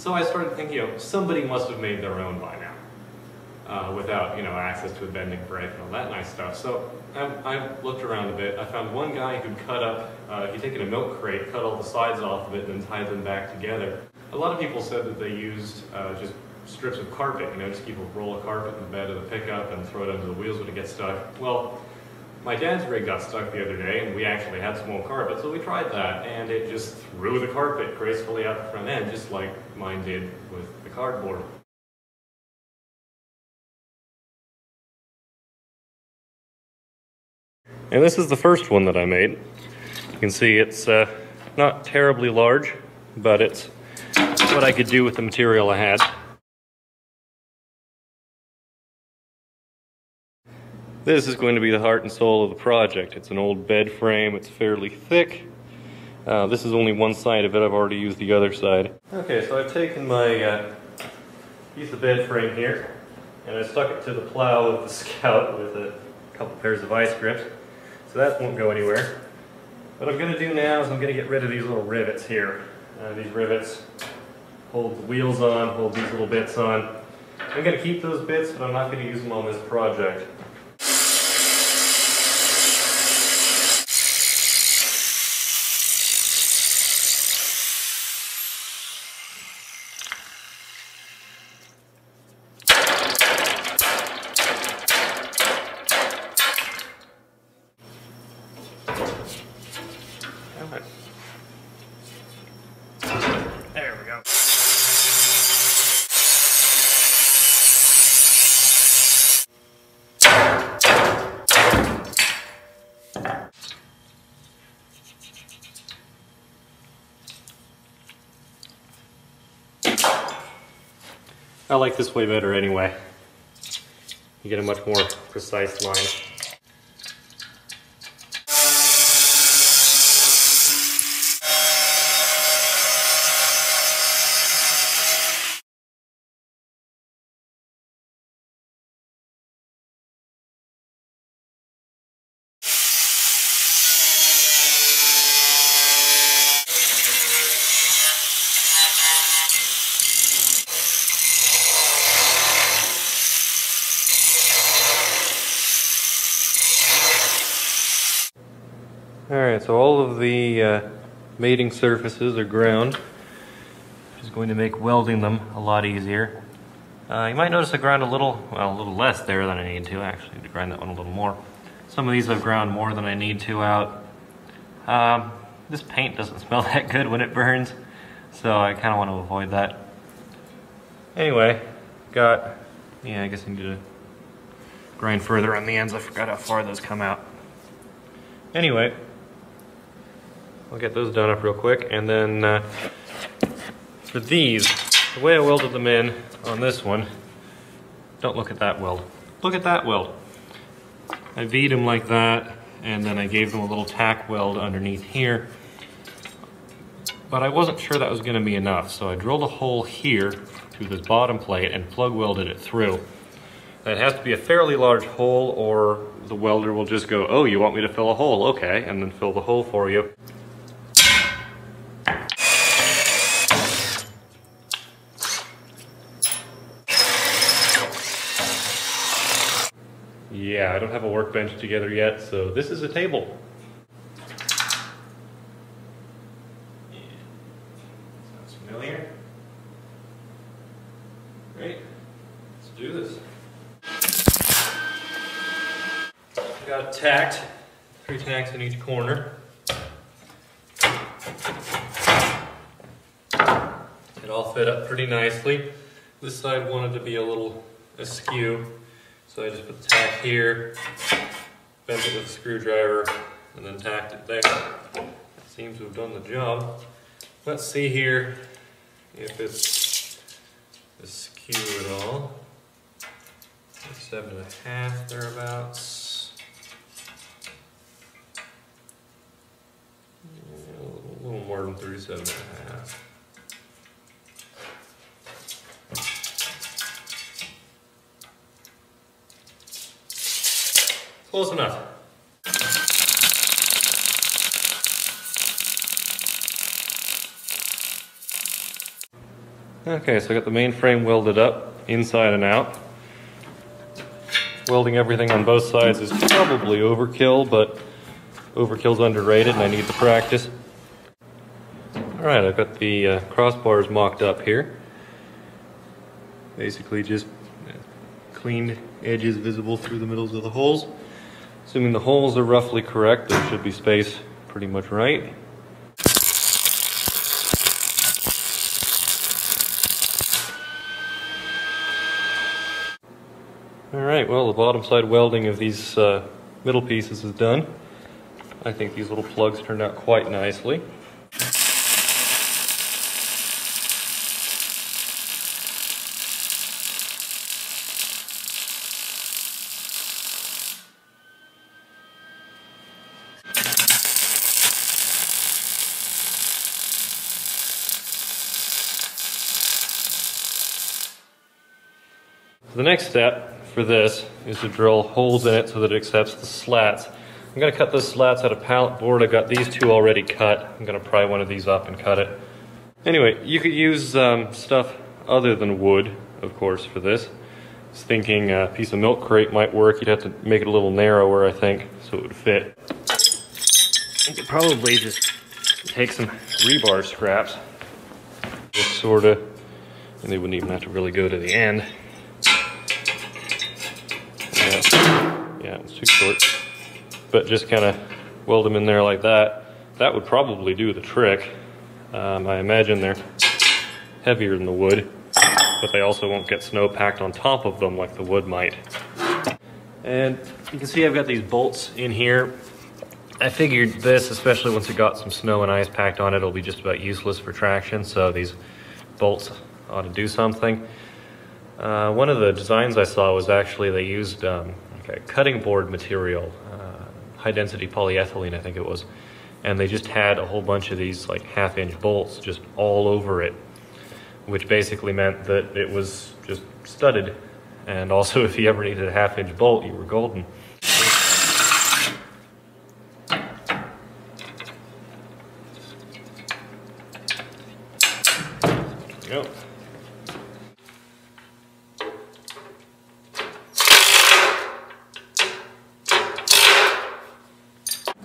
So I started thinking, you know, somebody must have made their own by now. Uh, without, you know, access to a bending brake and all that nice stuff. So I, I looked around a bit. I found one guy who'd cut up, uh, he'd taken a milk crate, cut all the sides off of it, and then tied them back together. A lot of people said that they used uh, just strips of carpet, you know, just people roll a carpet in the bed of the pickup and throw it under the wheels when it gets stuck. Well, my dad's rig got stuck the other day, and we actually had some old carpet, so we tried that, and it just threw the carpet gracefully out the front end, just like mine did with the cardboard. And this is the first one that I made. You can see it's uh, not terribly large, but it's what I could do with the material I had. This is going to be the heart and soul of the project. It's an old bed frame, it's fairly thick. Uh, this is only one side of it, I've already used the other side. Okay, so I've taken my uh, piece of bed frame here, and I stuck it to the plow of the Scout with a couple pairs of vice grips. So that won't go anywhere. What I'm going to do now is I'm going to get rid of these little rivets here. Uh, these rivets hold the wheels on, hold these little bits on. I'm going to keep those bits, but I'm not going to use them on this project. I like this way better anyway. You get a much more precise line. Alright, so all of the uh, mating surfaces are ground, which is going to make welding them a lot easier. Uh, you might notice I ground a little, well, a little less there than I need to. Actually, to grind that one a little more. Some of these I've ground more than I need to out. Um, this paint doesn't smell that good when it burns, so I kind of want to avoid that. Anyway, got, yeah, I guess I need to grind further on the ends. I forgot how far those come out. Anyway, I'll get those done up real quick. And then uh, for these, the way I welded them in on this one, don't look at that weld. Look at that weld. I V'd them like that, and then I gave them a little tack weld underneath here. But I wasn't sure that was gonna be enough, so I drilled a hole here through this bottom plate and plug welded it through. It has to be a fairly large hole or the welder will just go, oh, you want me to fill a hole? Okay, and then fill the hole for you. Yeah, I don't have a workbench together yet, so this is a table. Sounds familiar? Great, let's do this. Got tacked, three tacks in each corner. It all fit up pretty nicely. This side wanted to be a little askew, so I just put the tack here, bent it with a screwdriver, and then tacked it there. Seems to have done the job. Let's see here if it's askew at all. Seven and a half thereabouts. A little more than 37 and a half. Close enough. Okay, so I got the main frame welded up, inside and out. Welding everything on both sides is probably overkill, but overkill's underrated and I need the practice. All right, I've got the uh, crossbars mocked up here. Basically just uh, clean edges visible through the middles of the holes. Assuming the holes are roughly correct, there should be space pretty much right. All right, well, the bottom side welding of these uh, middle pieces is done. I think these little plugs turned out quite nicely. The next step for this is to drill holes in it so that it accepts the slats. I'm gonna cut the slats out of pallet board. I've got these two already cut. I'm gonna pry one of these up and cut it. Anyway, you could use um, stuff other than wood, of course, for this. I was thinking a piece of milk crate might work. You'd have to make it a little narrower, I think, so it would fit. You could probably just take some rebar scraps, just sorta, and they wouldn't even have to really go to the end. Yeah, yeah it's too short. But just kind of weld them in there like that. That would probably do the trick. Um, I imagine they're heavier than the wood, but they also won't get snow packed on top of them like the wood might. And you can see I've got these bolts in here. I figured this, especially once it got some snow and ice packed on it, it'll be just about useless for traction, so these bolts ought to do something. Uh, one of the designs I saw was actually they used um, cutting board material, uh, high density polyethylene, I think it was, and they just had a whole bunch of these like half inch bolts just all over it, which basically meant that it was just studded. And also, if you ever needed a half inch bolt, you were golden.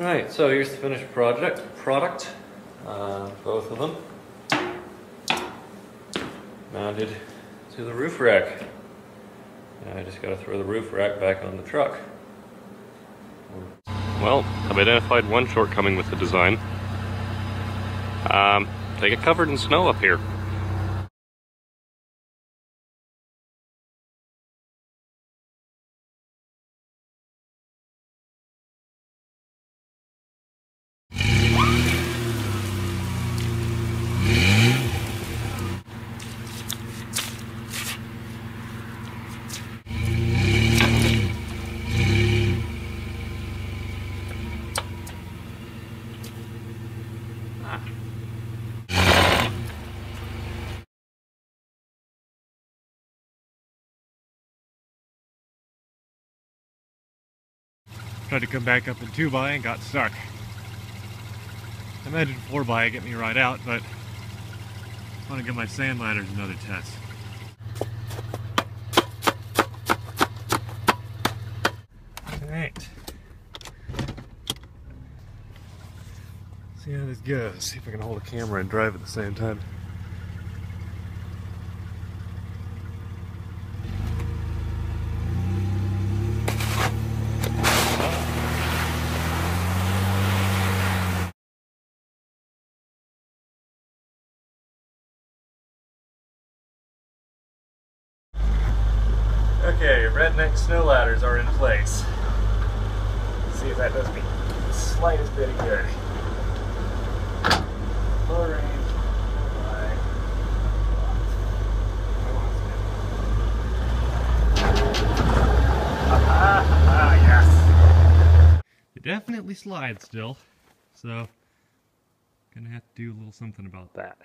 All right, so here's the finished project product, uh, both of them mounted to the roof rack. And I just got to throw the roof rack back on the truck. Well, I've identified one shortcoming with the design. Um, they get covered in snow up here. Tried to come back up in 2 by and got stuck. I imagine 4 by get me right out, but I want to give my sand ladders another test. Alright. See how this goes. See if I can hold a camera and drive at the same time. Okay, redneck snow ladders are in place. Let's see if that does me the slightest bit of good. Low range. Ah, ah, yes. It definitely slides still, so gonna have to do a little something about that.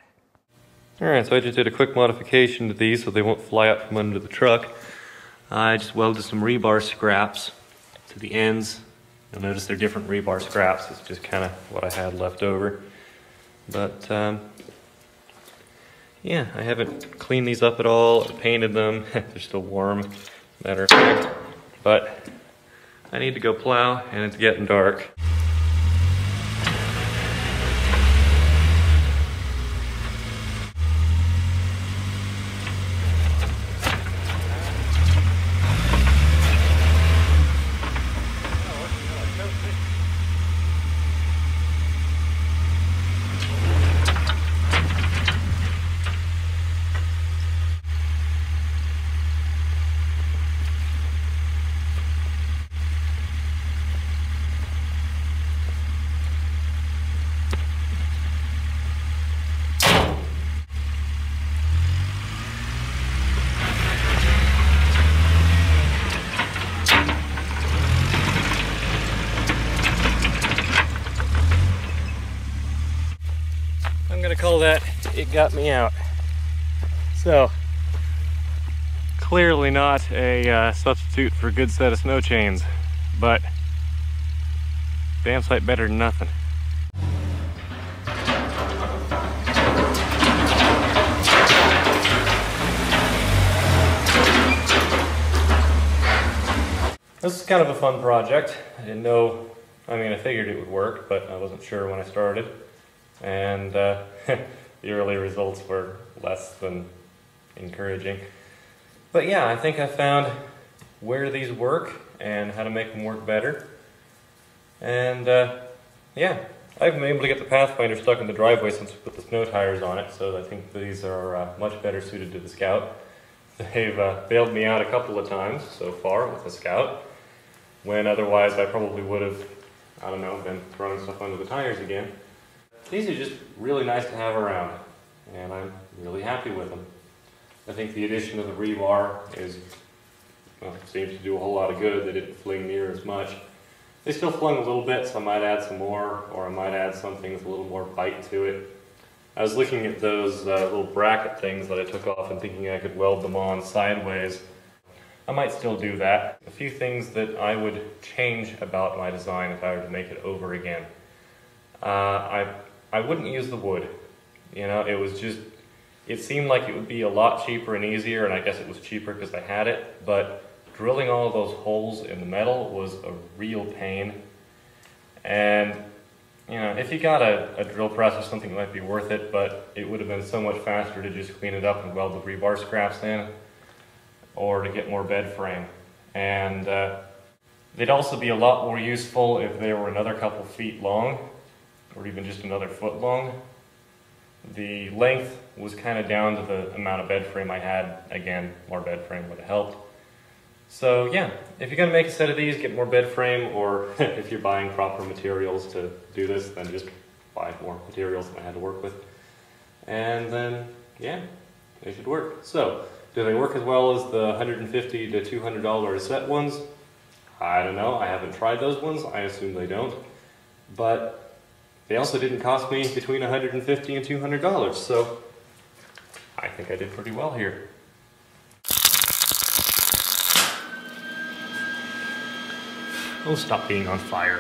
All right, so I just did a quick modification to these so they won't fly out from under the truck. I just welded some rebar scraps to the ends. You'll notice they're different rebar scraps. It's just kind of what I had left over. But um, yeah, I haven't cleaned these up at all, or painted them. They're still warm, matter of fact. But I need to go plow and it's getting dark. I'm gonna call that it got me out. So, clearly not a uh, substitute for a good set of snow chains, but damn sight better than nothing. This is kind of a fun project. I didn't know, I mean, I figured it would work, but I wasn't sure when I started. And uh, the early results were less than encouraging. But yeah, I think I found where these work and how to make them work better. And uh, yeah, I've been able to get the Pathfinder stuck in the driveway since we put the snow tires on it, so I think these are uh, much better suited to the Scout. They've uh, bailed me out a couple of times so far with the Scout, when otherwise I probably would have, I don't know, been throwing stuff under the tires again. These are just really nice to have around, and I'm really happy with them. I think the addition of the rebar is, well, seems to do a whole lot of good. They didn't fling near as much. They still flung a little bit, so I might add some more, or I might add something with a little more bite to it. I was looking at those uh, little bracket things that I took off and thinking I could weld them on sideways. I might still do that. A few things that I would change about my design if I were to make it over again. Uh, I, I wouldn't use the wood. You know, it was just, it seemed like it would be a lot cheaper and easier, and I guess it was cheaper because I had it, but drilling all of those holes in the metal was a real pain. And, you know, if you got a, a drill press or something, it might be worth it, but it would have been so much faster to just clean it up and weld the rebar scraps in, or to get more bed frame. And uh, they'd also be a lot more useful if they were another couple feet long, or even just another foot long. The length was kind of down to the amount of bed frame I had. Again, more bed frame would have helped. So yeah, if you're gonna make a set of these, get more bed frame, or if you're buying proper materials to do this, then just buy more materials than I had to work with. And then, yeah, they should work. So, do they work as well as the 150 to 200 dollar set ones? I don't know. I haven't tried those ones. I assume they don't. But they also didn't cost me between 150 and 200 dollars. So, I think I did pretty well here. Oh, stop being on fire.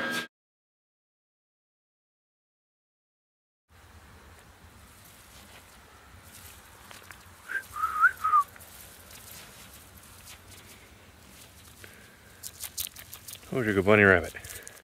Where'd you go, bunny rabbit?